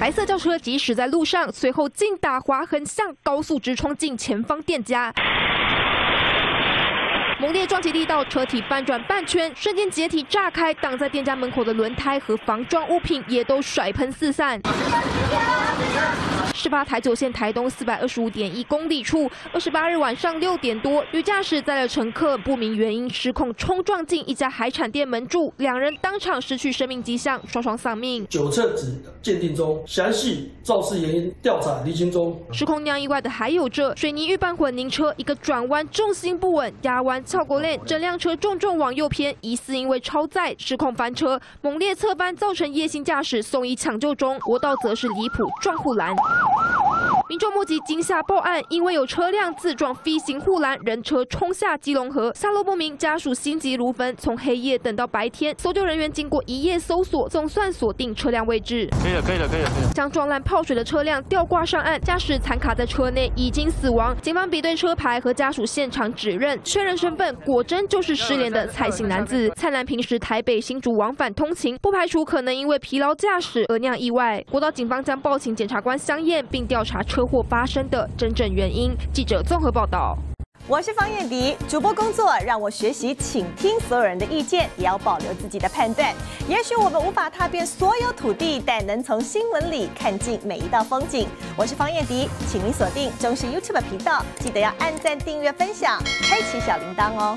白色轿车即驶在路上，随后竟打滑横向，高速直冲进前方店家。猛烈撞击力道，车体翻转半圈，瞬间解体炸开，挡在店家门口的轮胎和防撞物品也都甩喷四散。事发台九线台东四百二十五点一公里处，二十八日晚上六点多，女驾驶载了乘客不明原因失控冲撞进一家海产店门柱，两人当场失去生命迹象，双双丧命。酒测值鉴定中，详细肇事原因调查厘清中。失控酿意外的还有这水泥预拌混凝车，一个转弯重心不稳，压弯翘过链，整辆车重重往右偏，疑似因为超载失控翻车，猛烈侧翻造成夜行驾驶送医抢救中，国道则是离谱撞护栏。民众目击惊吓报案，因为有车辆自撞飞行护栏，人车冲下基隆河，下落不明，家属心急如焚，从黑夜等到白天，搜救人员经过一夜搜索，总算锁定车辆位置。可以了，可以了，可以了，可以了。将撞烂泡水的车辆吊挂上岸，驾驶残卡在车内，已经死亡。警方比对车牌和家属现场指认，确认身份，果真就是失联的蔡姓男子。灿烂平时台北新竹往返通勤，不排除可能因为疲劳驾驶而酿意外。国道警方将报请检察官相验，并调查车。车祸发生的真正原因。记者综合报道。我是方艳迪，主播工作让我学习倾听所有人的意见，也要保留自己的判断。也许我们无法踏遍所有土地，但能从新闻里看尽每一道风景。我是方艳迪，请您锁定中视 YouTube 频道，记得要按赞、订阅、分享，开启小铃铛哦。